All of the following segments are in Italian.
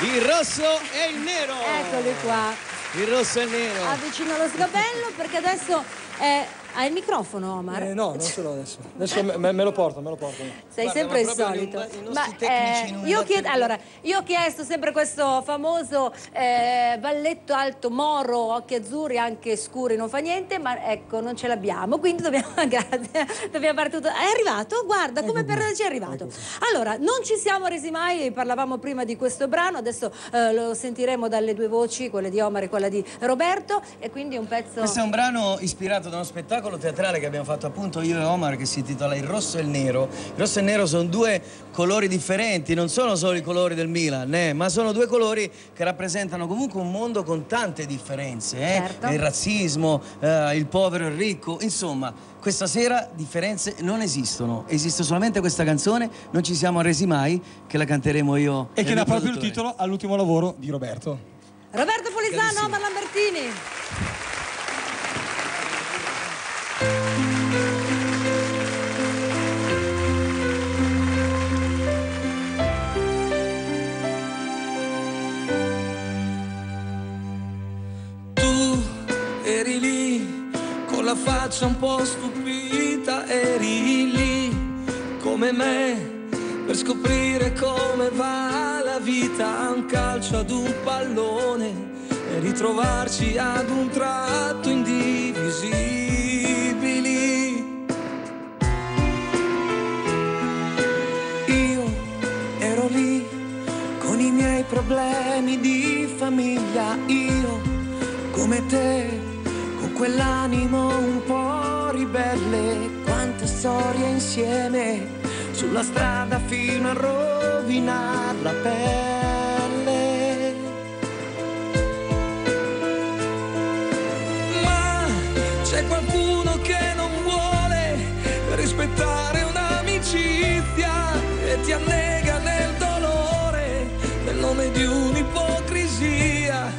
Il rosso e il nero. Eccoli qua. Il rosso e il nero. Avvicino lo sgabello perché adesso eh, hai il microfono, Omar. Eh, no, non ce l'ho adesso. Adesso me, me lo porto, me lo porto. Sei Guarda, sempre il solito. Ma eh, io, battono chied- più. allora, io ho chiesto sempre questo famoso eh, balletto alto moro, occhi azzurri, anche scuri, non fa niente, ma ecco, non ce l'abbiamo. Quindi dobbiamo, grazie, dobbiamo fare tutto. È arrivato? Guarda, come per ci è arrivato. Allora, non ci siamo resi mai, parlavamo prima di questo brano, adesso eh, lo sentiremo dalle due voci, quelle di Omar e quella di Roberto, e quindi è un pezzo... Questo è un brano ispirato da uno spettacolo teatrale che abbiamo fatto appunto io e Omar che si intitola Il rosso e il nero. Il rosso e il nero sono due colori differenti, non sono solo i colori del Milan, eh, ma sono due colori che rappresentano comunque un mondo con tante differenze. eh. Certo. Il razzismo, eh, il povero e il ricco, insomma. Questa sera differenze non esistono, esiste solamente questa canzone, non ci siamo resi mai, che la canteremo io E che dà proprio il titolo all'ultimo lavoro di Roberto. Roberto Polizano. Omar Lambertini. Faccia un po' stupita, eri lì come me per scoprire come va la vita, un calcio ad un pallone e ritrovarci ad un tratto indivisibili. Io ero lì con i miei problemi di famiglia, io come te, quell'animo un po' ribelle, quante storie insieme sulla strada fino a rovinar la pelle. Ma c'è qualcuno che non vuole rispettare un'amicizia e ti annega nel dolore nel nome di un'ipocrisia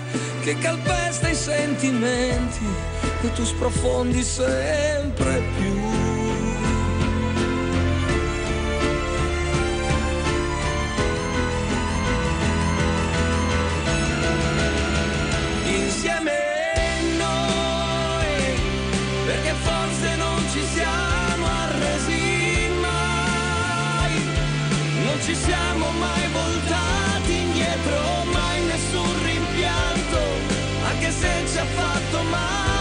che calpesta i sentimenti e tu sprofondi sempre più. insieme noi, perché forse non ci siamo arresi mai, non ci siamo mai voltati indietro, mai nessun rimpianto, anche se ci ha fatto male,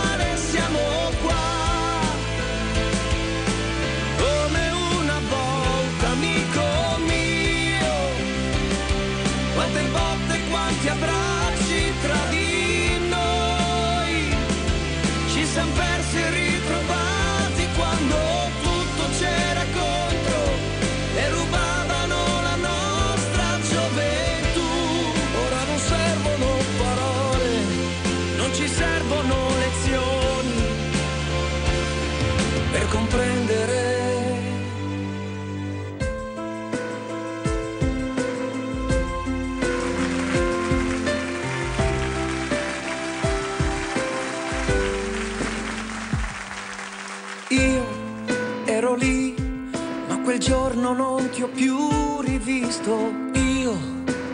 rivisto. Io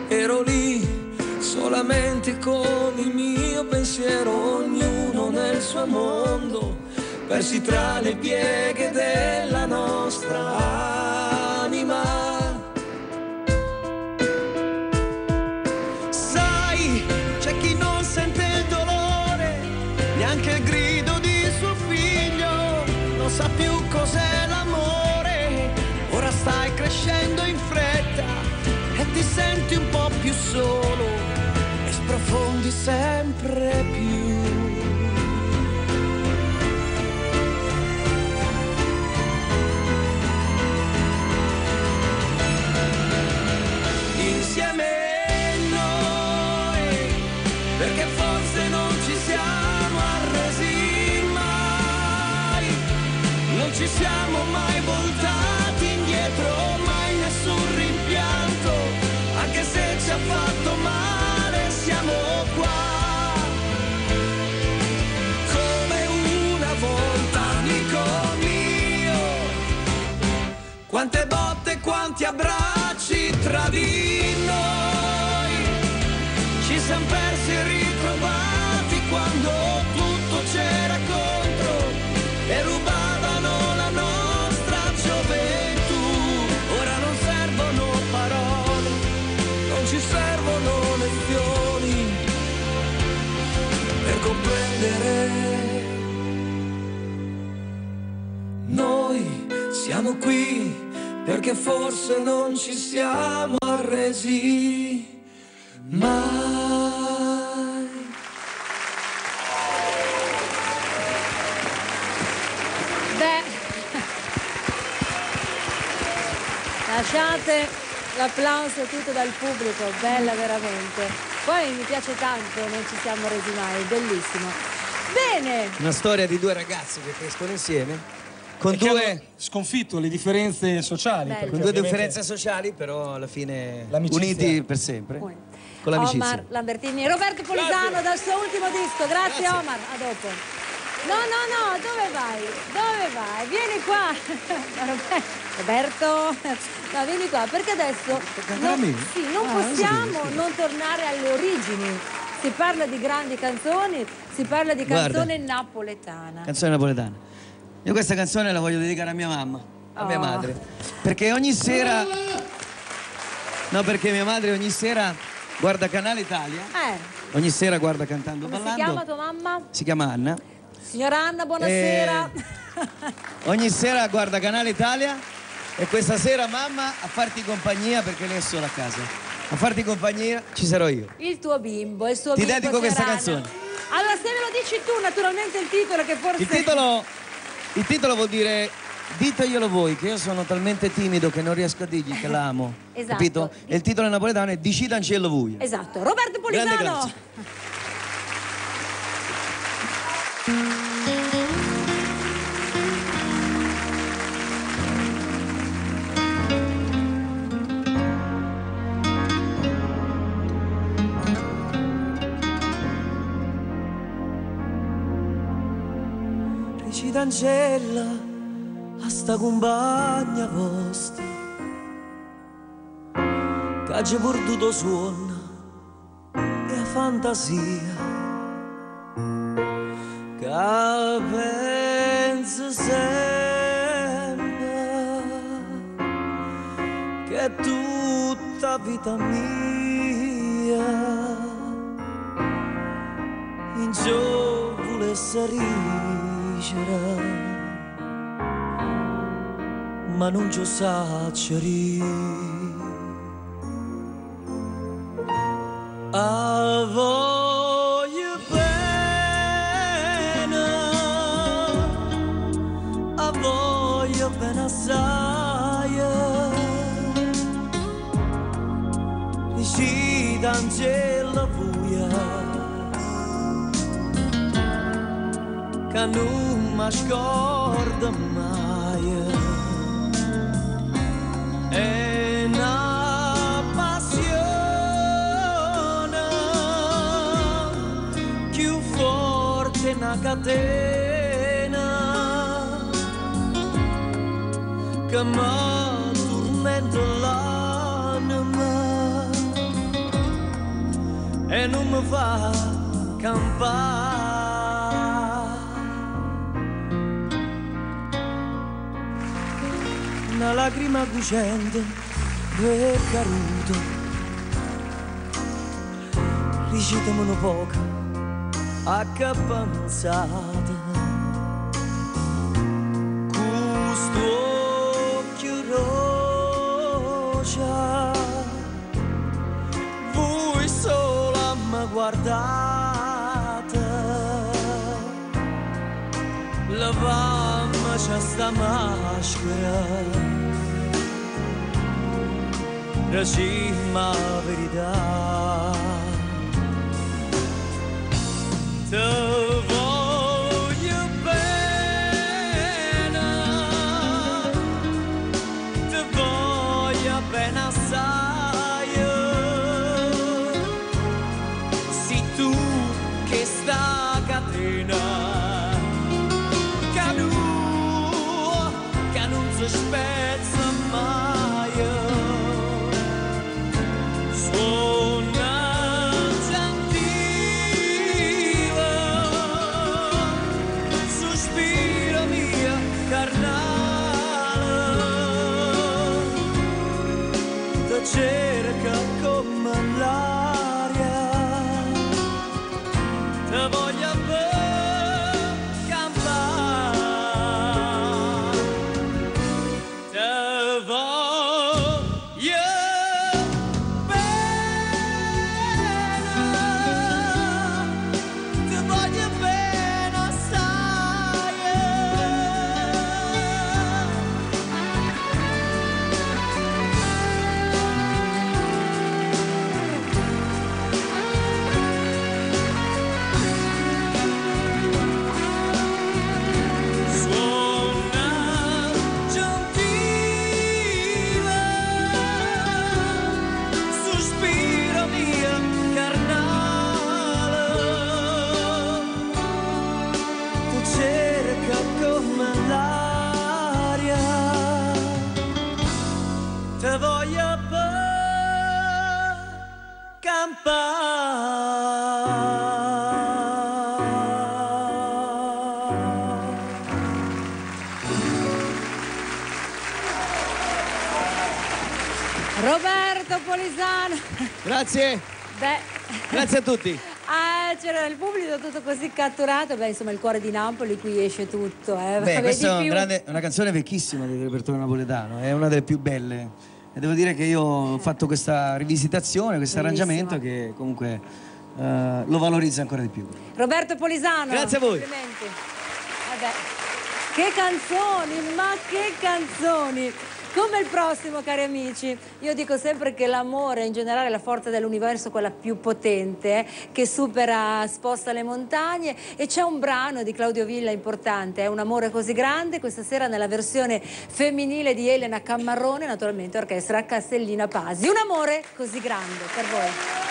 ero lì, solamente con il mio pensiero, ognuno nel suo mondo, persi tra le pieghe della nostra solo e sprofondi sempre più. siamo persi e ritrovati quando tutto c'era contro e rubavano la nostra gioventù. Ora non servono parole, non ci servono lezioni per comprendere. Noi siamo qui perché forse non ci siamo arresi mai. Lasciate l'applauso tutto dal pubblico, bella veramente. Poi mi piace tanto, non ci siamo resi mai, bellissimo. Bene, Una storia di due ragazzi che crescono insieme, con E che due, hanno sconfitto le differenze sociali. Con due differenze sociali, però alla fine L'amicizia. uniti per sempre. Poi. Con l'amicizia. Omar Lambertini, Roberto Polizano dal suo ultimo disco. Grazie, Omar, a dopo. No, no, no, dove vai? Dove vai? Vieni qua. Roberto, no, vieni qua, perché adesso me? sì, non Ah, non possiamo non tornare alle origini. Si parla di grandi canzoni, si parla di Guarda. canzone napoletana. Canzone napoletana. Io questa canzone la voglio dedicare a mia mamma, a mia Oh. madre. Perché ogni sera. No, perché mia madre ogni sera guarda Canale Italia. Eh, Ogni sera guarda cantando come si ballando. chiama tua mamma? Si chiama Anna. Signora Anna, buonasera. Ogni sera guarda Canale Italia e questa sera mamma a farti compagnia perché lei è sola a casa. A farti compagnia ci sarò io. Il tuo bimbo, il suo Ti bimbo dedico questa Serana. canzone. Allora, se me lo dici tu, naturalmente il titolo che forse... Il titolo, il titolo vuol dire diteglielo voi che io sono talmente timido che non riesco a dirgli che l'amo. Esatto. Capito? E il titolo napoletano è Dicida Ancello Vuia. Esatto, Roberto Grande Angela a sta compagna vostra. Che ha perduto suono e a fantasia che pensa sempre che tutta vita mia. In giù volesse ricere ma non ci saccio a Dici d'angela buia che non mi scorda mai è una passione più forte una catena. Che mi e non mi fa campare. Una lacrima cucente è caduto ricitamelo poco a pensate sola mi guardate lavamma c'è sta maschera Racima Grazie, Beh, grazie a tutti. ah, c'era il pubblico tutto così catturato. Beh, insomma, il cuore di Napoli qui esce tutto. Eh. Beh, questa è una, più- grande- una canzone vecchissima del repertorio napoletano, è una delle più belle. E devo dire che io ho fatto questa rivisitazione, questo arrangiamento che comunque eh, lo valorizza ancora di più. Roberto Polisano. Grazie a voi. Complimenti. Vabbè. Che canzoni, ma che canzoni! Come il prossimo, cari amici, io dico sempre che l'amore, in generale la forza dell'universo, quella più potente, eh, che supera, sposta le montagne e c'è un brano di Claudio Villa importante, è un amore così grande, questa sera nella versione femminile di Elena Cammarrone, naturalmente orchestra Castellina Pasi. Un amore così grande per voi.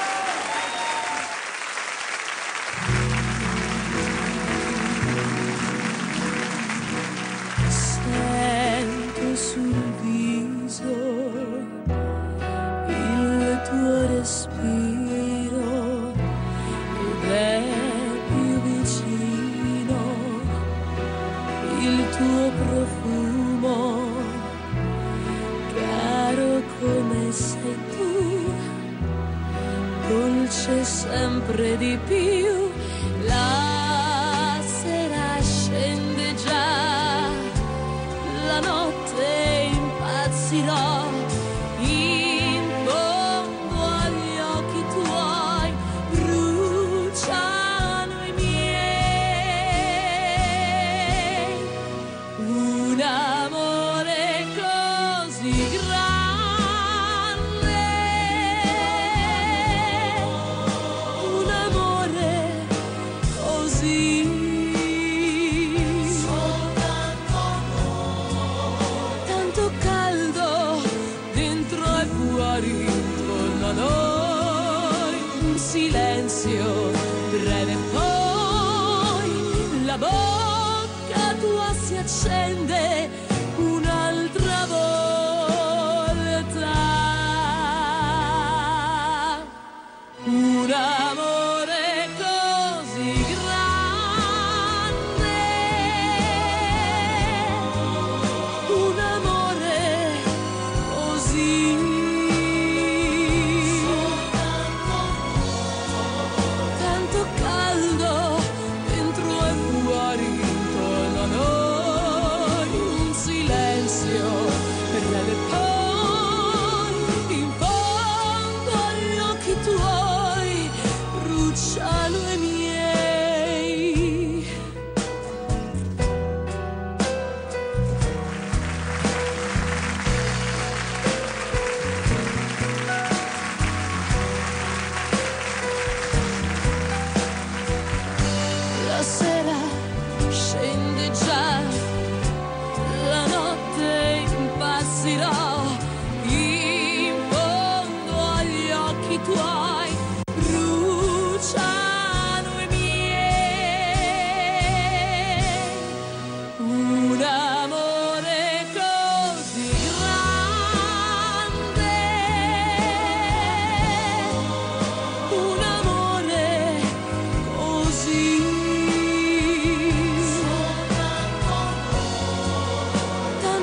Sempre di più.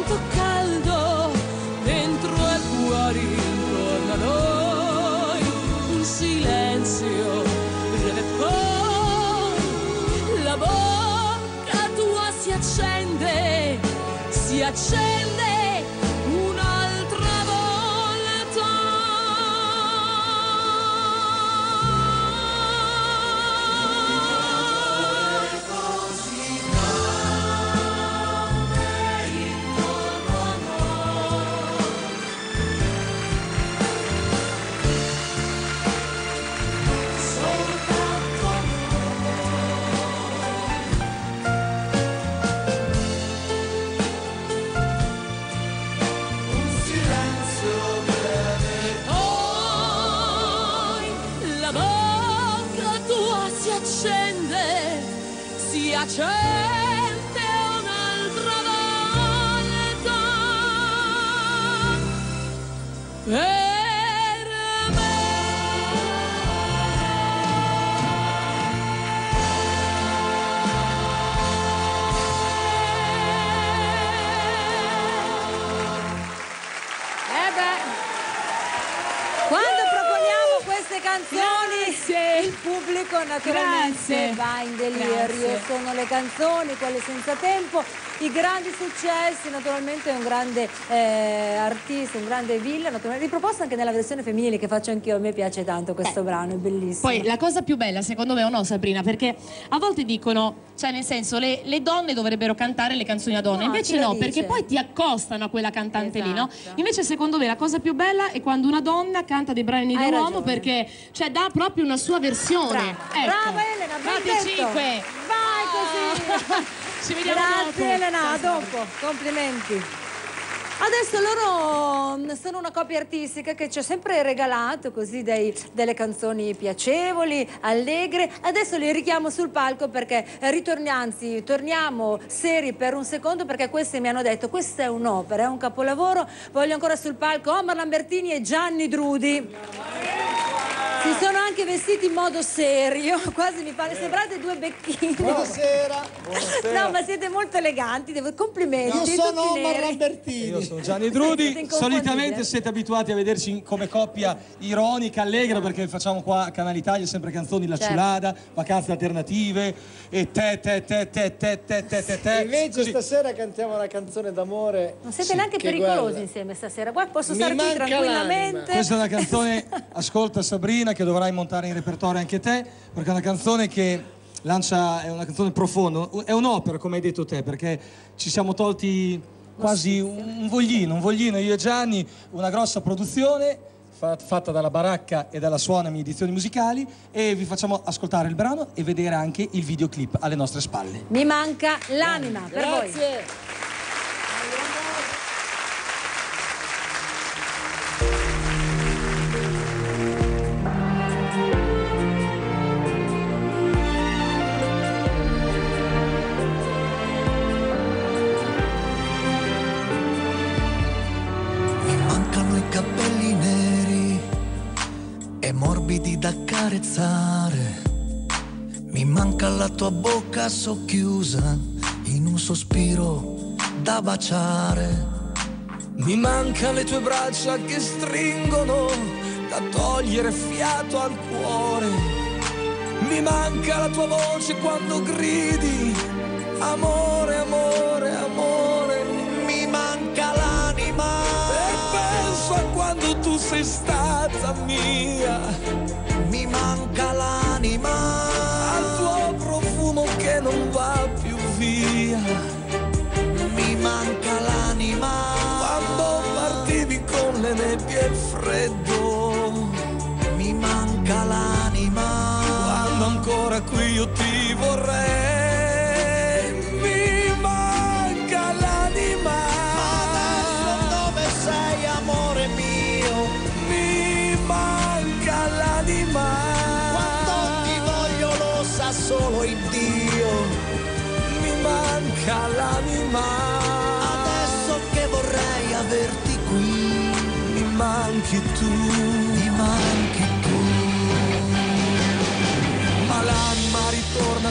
Tanto caldo dentro e fuori intorno a noi. Un silenzio breve poi la bocca tua si accende si accende si in delirio. Grazie. Sono le canzoni, quelle senza tempo, i grandi successi, naturalmente è un grande eh, artista, un grande villa, riproposto anche nella versione femminile che faccio anch'io, a me piace tanto questo Beh. brano, è bellissimo. Poi la cosa più bella secondo me o no Sabrina, perché a volte dicono, cioè nel senso le, le donne dovrebbero cantare le canzoni a donne, no, invece no, dice? perché poi ti accostano a quella cantante esatto. lì, no? Esatto. Invece secondo me la cosa più bella è quando una donna canta dei brani di un uomo perché cioè, dà proprio una sua versione. Brava, ecco. brava Elena, brava. 5. Vai così. Ci vediamo Grazie dopo. Elena, a dopo. Complimenti. Adesso loro sono una coppia artistica che ci ha sempre regalato così dei, delle canzoni piacevoli, allegre. Adesso li richiamo sul palco perché eh, ritornianzi, torniamo seri per un secondo perché queste mi hanno detto questa è un'opera, è un capolavoro. Voglio ancora sul palco Omar Lambertini e Gianni Drudi. Si sono anche vestiti in modo serio, quasi mi pare, sembrate due becchini. Buonasera. Buonasera. No, ma siete molto eleganti, devo- complimenti. Io sono Omar neri. Lambertini. Io sono Gianni Drudi, solitamente siete abituati a vederci come coppia ironica, allegra, perché facciamo qua a Canale Italia sempre canzoni La Certo. Ciulada, vacanze alternative e te te te te te te te te te. Invece Così. stasera cantiamo una canzone d'amore. Non siete Sì, neanche che pericolosi guarda, insieme stasera. Qua posso Mi stare qui tranquillamente. Questa è una canzone, ascolta Sabrina, che dovrai montare in repertorio anche te, perché è una canzone che lancia, è una canzone profonda, è un'opera come hai detto te, perché ci siamo tolti quasi un voglino, un voglino io e Gianni, una grossa produzione fa- fatta dalla Baracca e dalla Suonami Edizioni Musicali e vi facciamo ascoltare il brano e vedere anche il videoclip alle nostre spalle. Mi manca l'anima per voi. Grazie. Mi e morbidi da carezzare. Mi manca la tua bocca socchiusa in un sospiro da baciare. Mi mancano le tue braccia che stringono da togliere fiato al cuore. Mi manca la tua voce quando gridi amore, amore, amore. Mi manca l'anima e penso a quando tu sei stata mia. Mi manca l'anima al tuo profumo che non va più via. Mi manca l'anima quando partivi con le nebbie e freddo. Mi manca l'anima quando ancora qui io ti vorrei. que tu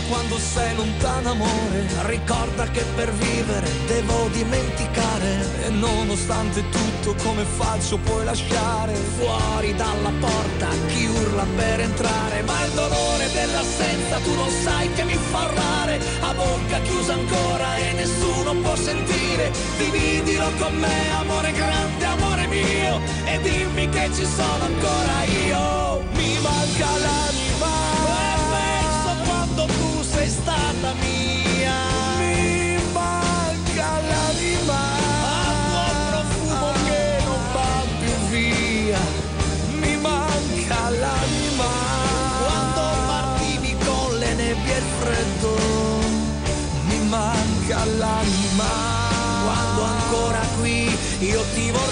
quando sei lontano amore. Ricorda che per vivere devo dimenticare. E nonostante tutto come faccio puoi lasciare. Fuori dalla porta chi urla per entrare. Ma il dolore dell'assenza tu lo sai che mi fa urlare. A bocca chiusa ancora e nessuno può sentire. Dividilo con me amore grande amore mio. E dimmi che ci sono ancora io. Mi manca l'anima stata mia. Mi manca l'anima Al tuo profumo che non va più via. Mi manca l'anima Quando partivi con le nebbie e il freddo Mi manca l'anima Quando ancora qui io ti vorrei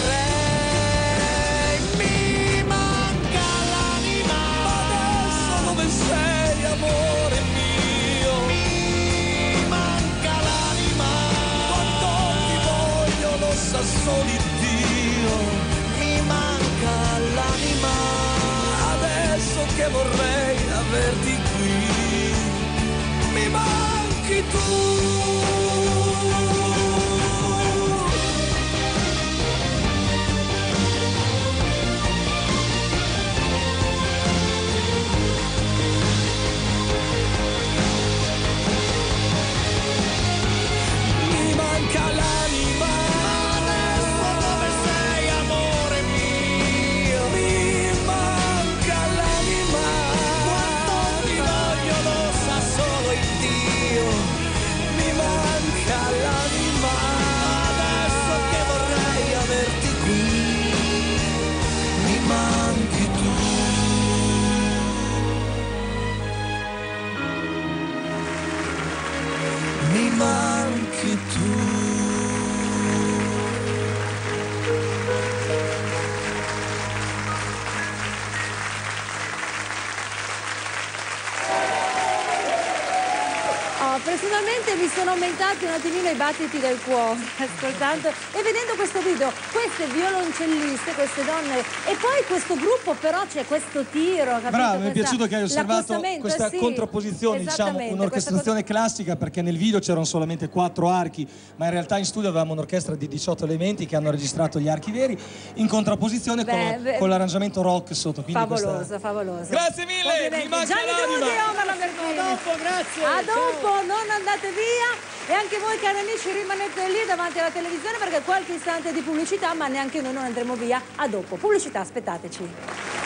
sono aumentati un attimino i battiti del cuore ascoltando e vedendo questo video, queste violoncelliste, queste donne e poi questo gruppo però c'è questo tiro, capito? Bravo, mi è piaciuto che hai osservato questa sì, contrapposizione, diciamo, un'orchestrazione questa classica perché nel video c'erano solamente quattro archi, ma in realtà in studio avevamo un'orchestra di 18 elementi che hanno registrato gli archi veri, in contrapposizione Beh, con, beh. con l'arrangiamento rock sotto. cosa- Quindi favoloso, questa- favoloso. Grazie mille, mi manca Gianni l'anima. Trudi, Omar Lambertini. A dopo, grazie. A ciao. dopo, non andate via e anche voi cari amici rimanete lì davanti alla televisione perché qualche istante di pubblicità ma neanche noi non andremo via. A dopo, pubblicità, aspettateci.